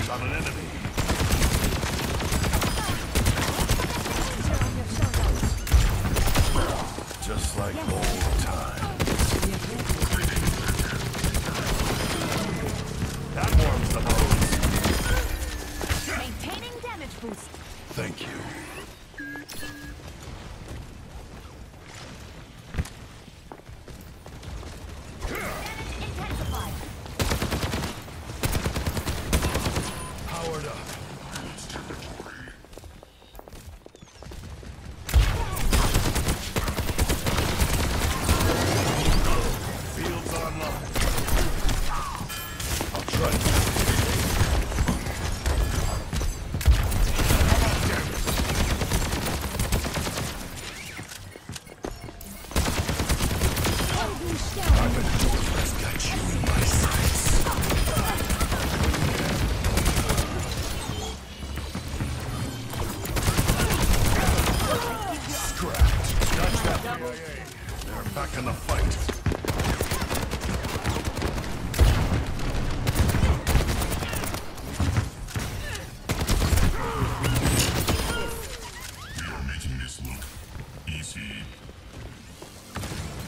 eyes on an enemy. Back in the fight.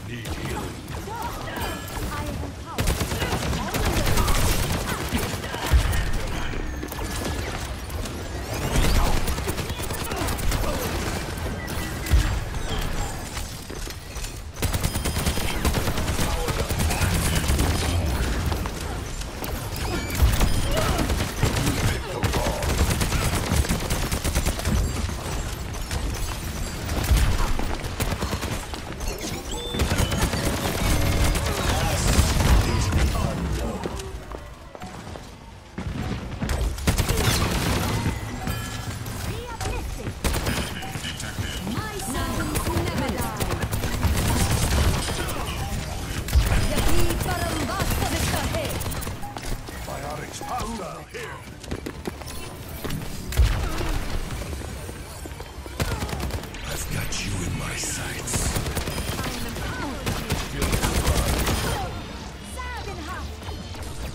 Need healing.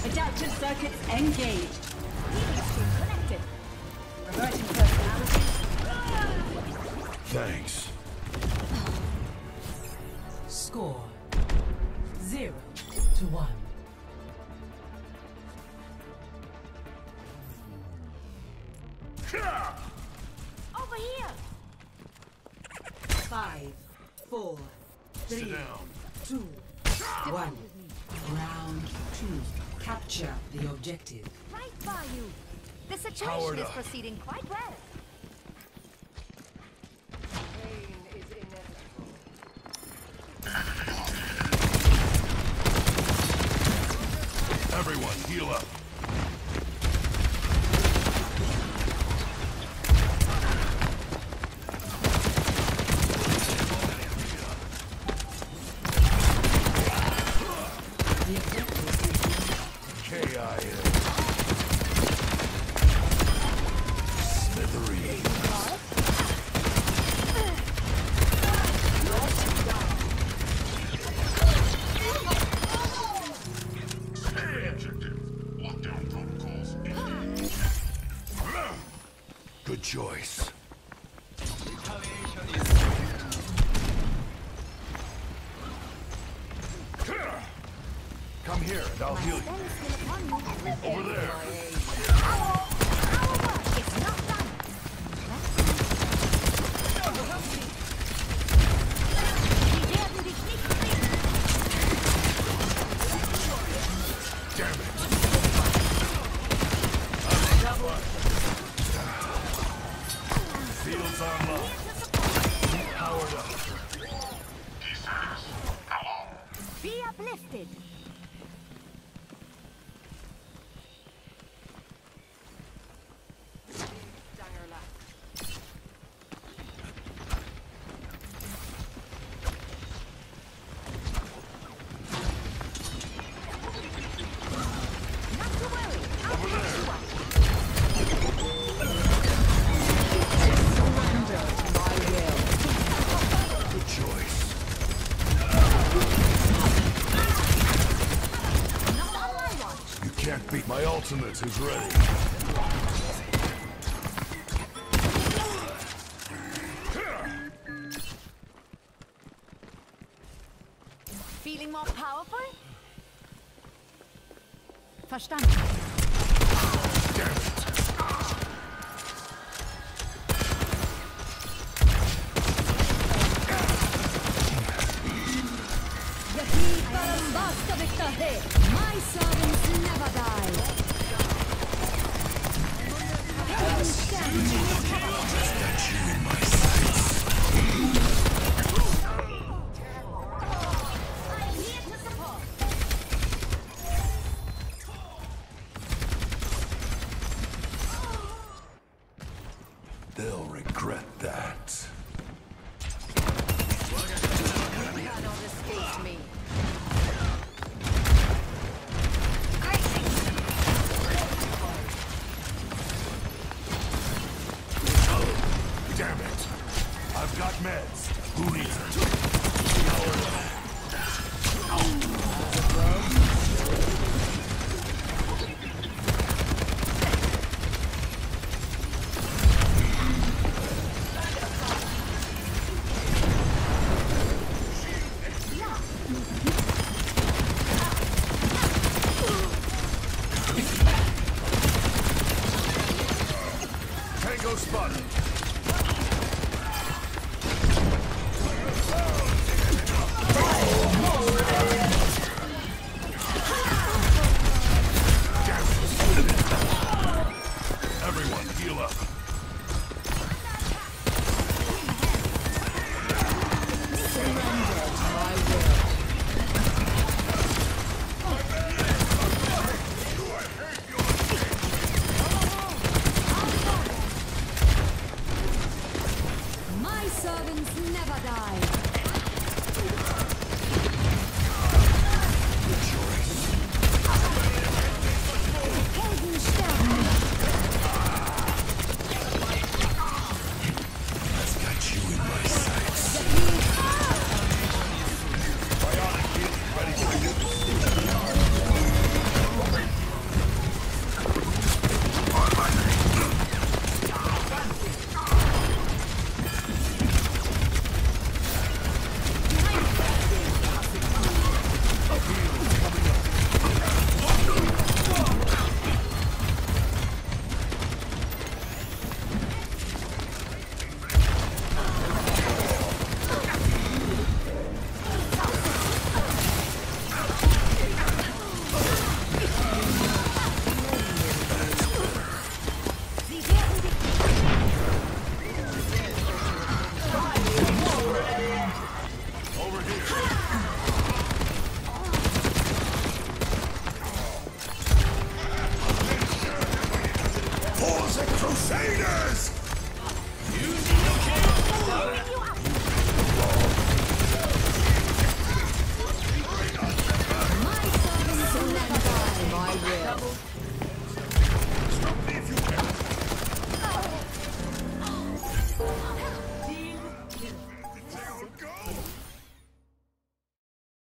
Adaptive circuits engaged. Healing connected. Reverting personality. Thanks. Score zero to one. Over here. Five, four, Sit down. two, one. Round two. Capture the objective. Right by you. The Powered situation is up. proceeding quite well. Everyone, heal up. Come here and I'll heal you. Over there. Powered up. Be uplifted. Not to worry. I'll catch you up. Good choice. Not on my watch. You can't beat my ultimate is ready. Feeling more powerful? Verstanden. यही